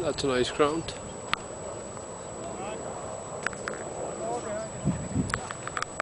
That's a nice ground.